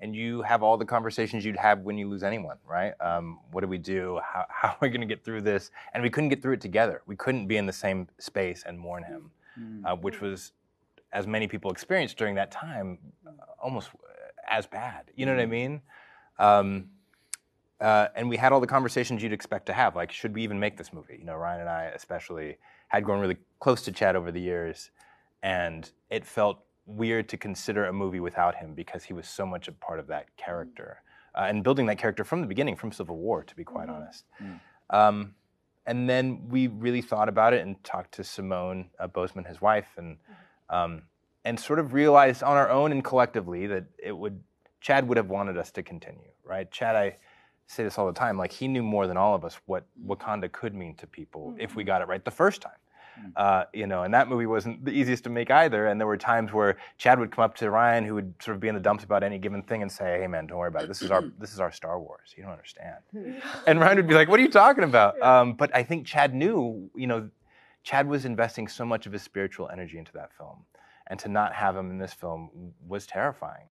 and you have all the conversations you'd have when you lose anyone, right? Um, what do we do? How, how are we going to get through this? And we couldn't get through it together. We couldn't be in the same space and mourn him, Mm. uh, which was, as many people experienced during that time, uh, almost as bad. You know what I mean? Um, uh, and we had all the conversations you'd expect to have, like, should we even make this movie? You know, Ryan and I especially had grown really close to Chad over the years, and it felt weird to consider a movie without him because he was so much a part of that character uh, and building that character from the beginning, from Civil War, to be quite honest. Um, and then we really thought about it and talked to Simone uh, Boseman, his wife, and um, and sort of realized on our own and collectively that it would Chad would have wanted us to continue, right? Chad, I say this all the time, like he knew more than all of us what Wakanda could mean to people if we got it right the first time. Uh, you know, and that movie wasn't the easiest to make either. And there were times where Chad would come up to Ryan, who would sort of be in the dumps about any given thing, and say, "Hey, man, don't worry about it. This is our this is our Star Wars. You don't understand." and Ryan would be like, "What are you talking about?" Um, but I think Chad knew, you know, Chad was investing so much of his spiritual energy into that film, and to not have him in this film was terrifying.